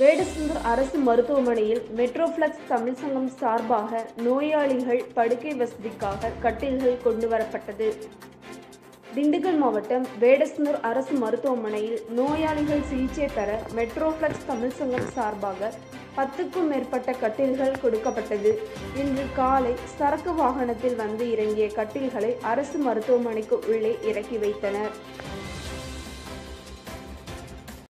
வேடசந்தூர் அரசு மருத்துவமனையில் மெட்ரோஃப்ளக்ஸ் தமிழ் சங்கம் சார்பாக நோயாளிகள் படுக்கை வசதிக்காக கட்டில்கள் கொண்டு வரப்பட்டது. திண்டுக்கல் மாவட்டம் வேடசந்தூர் அரசு மருத்துவமனையில் நோயாளிகள் சிகிச்சை பெற மெட்ரோஃப்ளக்ஸ் தமிழ் சங்கம் சார்பாக பத்துக்கும் மேற்பட்ட கட்டில்கள் கொடுக்கப்பட்டது. இன்று காலை சரக்கு வாகனத்தில் வந்து இறங்கிய கட்டில்களை அரசு மருத்துவமனைக்கு உள்ளே இறக்கி வைத்தனர்.